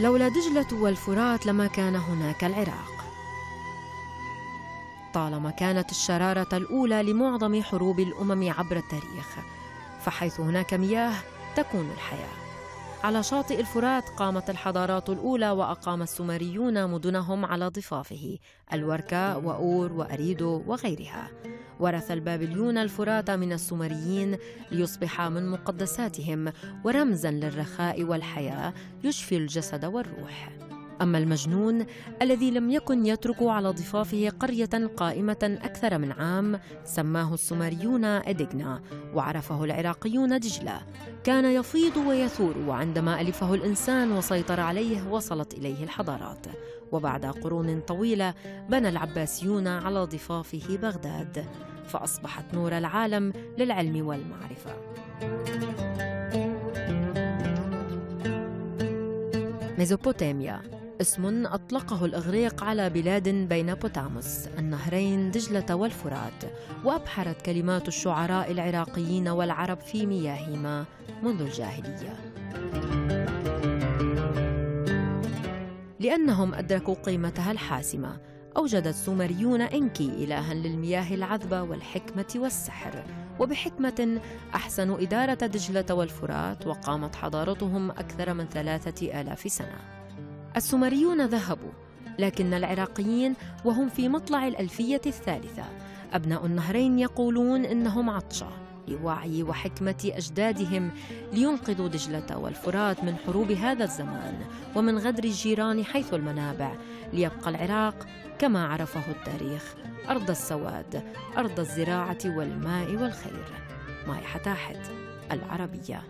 لولا دجلة والفرات لما كان هناك العراق. طالما كانت الشرارة الأولى لمعظم حروب الأمم عبر التاريخ فحيث هناك مياه تكون الحياة. على شاطئ الفرات قامت الحضارات الأولى وأقام السومريون مدنهم على ضفافه الوركا وأور وأريدو وغيرها. ورث البابليون الفرات من السومريين ليصبح من مقدساتهم ورمزا للرخاء والحياة يشفي الجسد والروح. أما المجنون الذي لم يكن يترك على ضفافه قرية قائمة أكثر من عام سماه السومريون إديغنا وعرفه العراقيون دجلة. كان يفيض ويثور وعندما ألفه الإنسان وسيطر عليه وصلت إليه الحضارات. وبعد قرون طويلة بنى العباسيون على ضفافه بغداد فأصبحت نور العالم للعلم والمعرفة. ميزوبوتاميا اسم أطلقه الإغريق على بلاد بين بوتاموس النهرين دجلة والفرات وأبحرت كلمات الشعراء العراقيين والعرب في مياهما منذ الجاهلية. لأنهم أدركوا قيمتها الحاسمة. أوجد السومريون إنكي إلها للمياه العذبة والحكمة والسحر. وبحكمة أحسنوا إدارة دجلة والفرات وقامت حضارتهم أكثر من ثلاثة آلاف سنة. السومريون ذهبوا لكن العراقيين وهم في مطلع الألفية الثالثة. أبناء النهرين يقولون إنهم عطشة. لوعي وحكمة أجدادهم لينقذوا دجلة والفرات من حروب هذا الزمان ومن غدر الجيران حيث المنابع. ليبقى العراق كما عرفه التاريخ. أرض السواد أرض الزراعة والماء والخير. ماي حتاحت العربية.